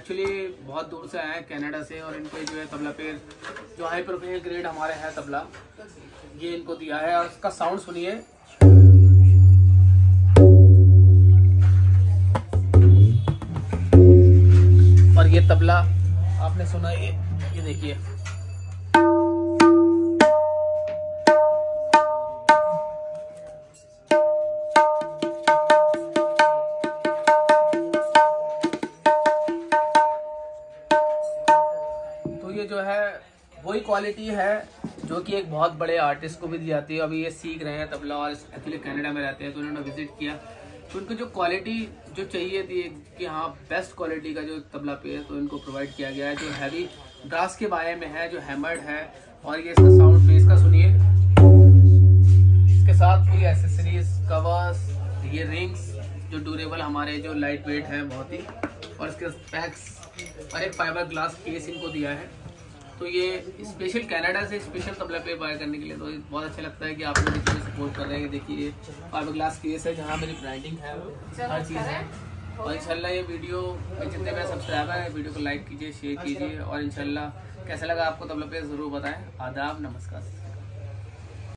Actually बहुत दूर से आए हैं, कनाडा से और इनको जो है तबला पे जो हाई प्रोफेशनल ग्रेड हमारे है तबला, ये इनको दिया है और इसका साउंड सुनिए। और ये तबला आपने सुना, ये ये देखिए। ये जो है, वही क्वालिटी है, जो कि एक बहुत बड़े आर्टिस्ट को भी दी जाती है। अभी ये सीख रहे हैं, तबला और एक्चुअली कनाडा में रहते हैं तो उन्होंने विज़िट किया। तो उनको जो क्वालिटी जो चाहिए थी, कि हाँ बेस्ट क्वालिटी का जो तबला पे है तो इनको प्रोवाइड किया गया है। जो हैवी ड्रास के बारे में है, जो हैमर्ड है, और ये इसका साउंड बेस का सुनिए। इसके साथ पूरी एसेसरीज कवर्स ये रिंग्स जो ड्यूरेबल हमारे जो लाइट वेट है, बहुत ही। और इसके पैक्स और एक फाइबर ग्लास केस इनको दिया है। तो ये स्पेशल कनाडा से स्पेशल तबला पे बाय करने के लिए तो बहुत अच्छा लगता है कि आप लोग इसमें सपोर्ट कर रहे हैं। देखिए ये फाइबर ग्लास केस है जहाँ मेरी ब्रांडिंग है। हर चीज़ है। और इंशाल्लाह ये वीडियो जितने मेरे सब्सक्राइबर है वीडियो को लाइक कीजिए शेयर कीजिए और इंशाल्लाह कैसा लगा आपको तबला पे ज़रूर बताएँ। आदाब नमस्कार।